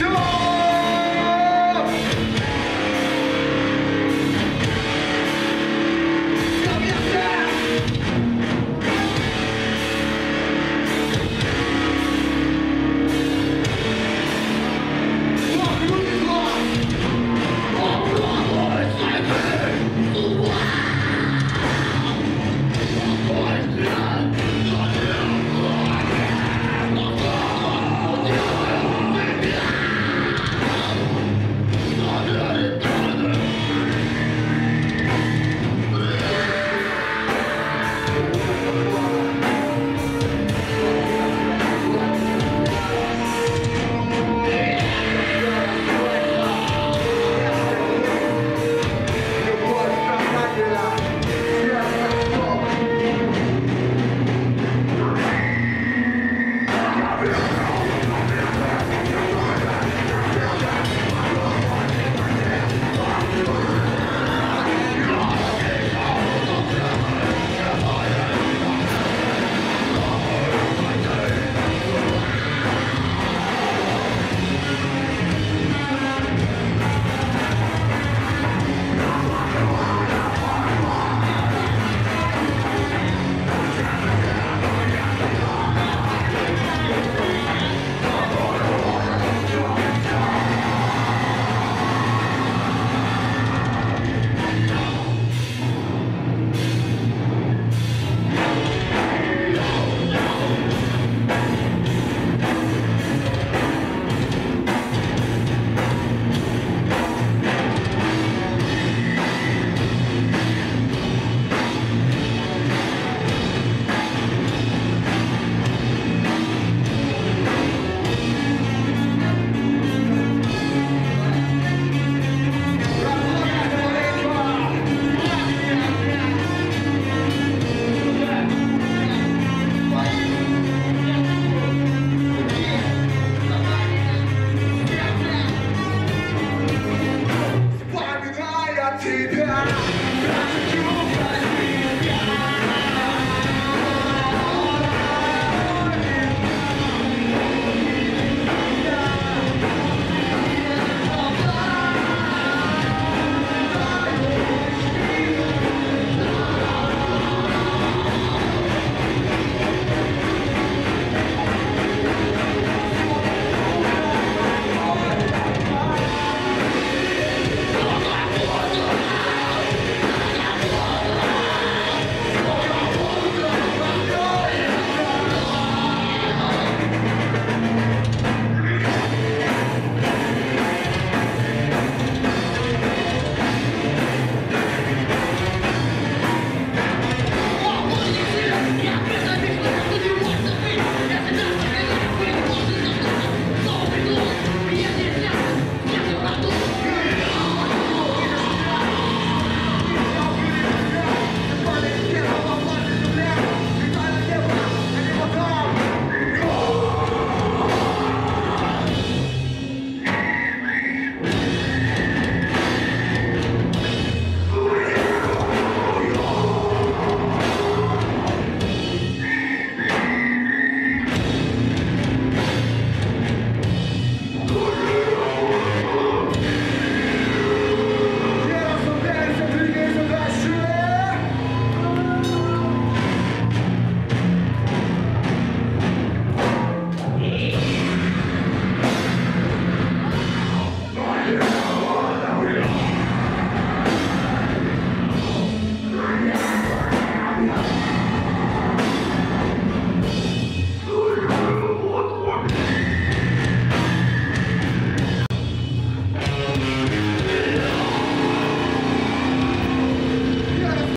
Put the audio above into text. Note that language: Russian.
Come on! тебя. Даже чего